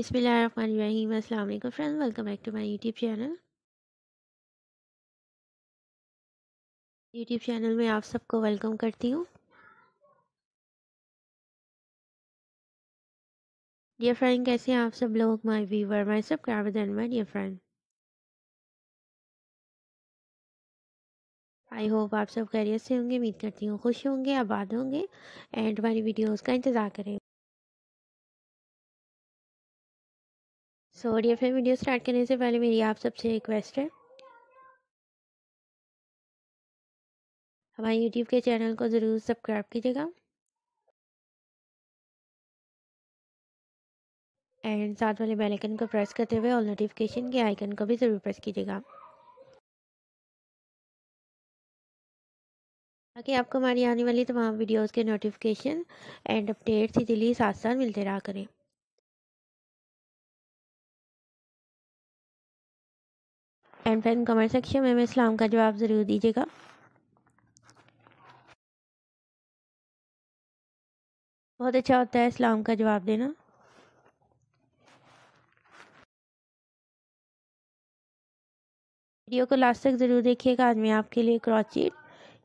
अस्सलाम वालेकुम friends, welcome back to my YouTube channel. YouTube channel में आप सबको वेलकम करती हूँ। डियर फ्रेंड कैसे हैं आप सब लोग? My viewer my subscriber and my dear friend I hope आप सब खैरियत से होंगे, उम्मीद करती हूँ खुश होंगे, आबाद होंगे एंड हमारी वीडियोस का इंतज़ार करें। So dear friend video start करने से पहले मेरी आप सबसे रिक्वेस्ट है। हमारे यूट्यूब के चैनल को ज़रूर सब्सक्राइब कीजिएगा। एंड साथ वाले बेल आइकन को प्रेस करते हुए ऑल नोटिफिकेशन के आइकन को भी ज़रूर प्रेस कीजिएगा। ताकि आपको हमारी आने वाली तमाम वीडियोस के नोटिफिकेशन एंड अपडेट्स इजीली साथ साथ मिलते रहा करें। एंड फ्रेंड कमेंट सेक्शन में इस्लाम का जवाब ज़रूर दीजिएगा। बहुत अच्छा होता है इस्लाम का जवाब देना। वीडियो को लास्ट तक ज़रूर देखिएगा। आज मैं आपके लिए क्रॉचिट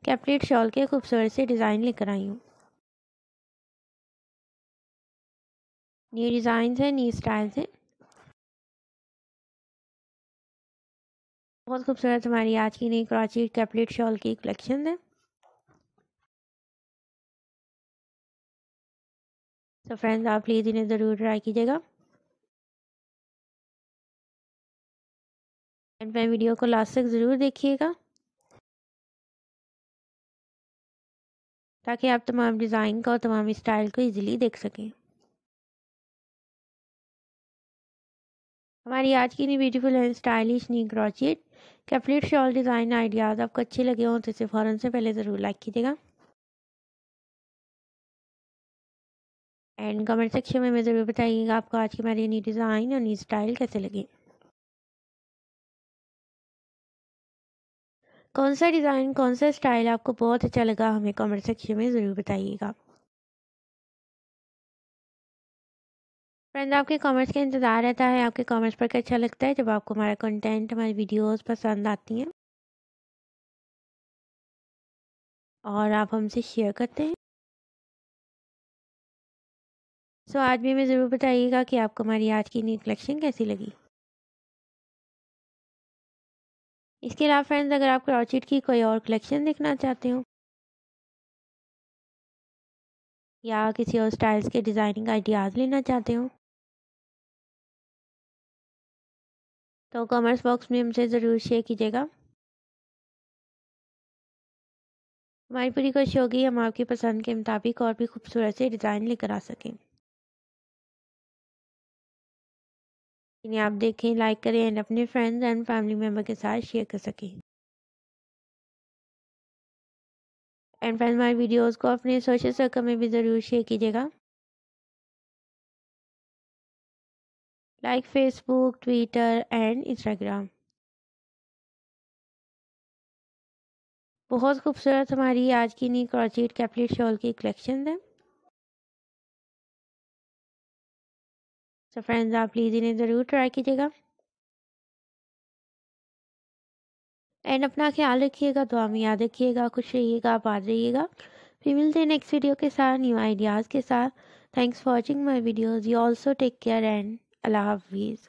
कैप्लेट शॉल के खूबसूरत से डिज़ाइन लेकर आई हूँ। न्यू डिज़ाइन है, न्यू स्टाइल्स है। बहुत खूबसूरत हमारी आज की नई क्रॉची कैपलेट शॉल की कलेक्शन है। तो फ्रेंड्स आप प्लीज़ इन्हें ज़रूर ट्राई कीजिएगा। एंड मैं वीडियो को लास्ट तक ज़रूर देखिएगा। ताकि आप तमाम डिज़ाइन का और तमाम स्टाइल को इजीली देख सकें। हमारी आज की नी beautiful and stylish knee crochet capelet shawl design ideas आपको अच्छे लगे हों तो इसे फ़ौरन से पहले ज़रूर लाइक कीजिएगा। एंड कमेंट सेक्शन में मैं ज़रूर बताइएगा आपको आज की हमारी नी डिज़ाइन और नी स्टाइल कैसे लगे। कौन सा डिज़ाइन कौन सा स्टाइल आपको बहुत अच्छा लगा, हमें कमेंट सेक्शन में ज़रूर बताइएगा। फ्रेंड, आपके कमेंट्स का इंतज़ार रहता है। आपके कमेंट्स पर अच्छा लगता है जब आपको हमारा कंटेंट हमारी वीडियोस पसंद आती हैं? और आप हमसे शेयर करते हैं? सो आज भी हमें ज़रूर बताइएगा कि आपको हमारी आज की नई कलेक्शन कैसी लगी। इसके अलावा फ्रेंड्स, अगर आप क्रॉचिट की कोई और कलेक्शन देखना चाहते हो, या किसी और स्टाइल्स के डिज़ाइनिंग आइडियाज़ लेना चाहते हो तो कमेंट्स बॉक्स में हमसे ज़रूर शेयर कीजिएगा। हमारी पूरी कोशिश होगी हम आपकी पसंद के मुताबिक और भी खूबसूरत से डिज़ाइन लेकर आ सकें। इन्हें आप देखें, लाइक करें एंड अपने फ्रेंड्स एंड फैमिली मेंबर के साथ शेयर कर सकें। एंड फ्रेंड हमारी वीडियोस को अपने सोशल सर्कल में भी ज़रूर शेयर कीजिएगा। Like Facebook, Twitter and Instagram. बहुत खूबसूरत हमारी आज की नई क्रॉचेट कैपलेट शॉल की कलेक्शन है। तो फ्रेंड्स आप प्लीज़ इन्हें ज़रूर ट्राई कीजिएगा। एंड अपना ख्याल रखिएगा तो में याद रखिएगा खुश रहिएगा आप आबाद रहिएगा। फिर मिलते हैं नेक्स्ट वीडियो के साथ न्यू आइडियाज़ के साथ। Thanks for watching my videos you also take care and Allah Hafiz.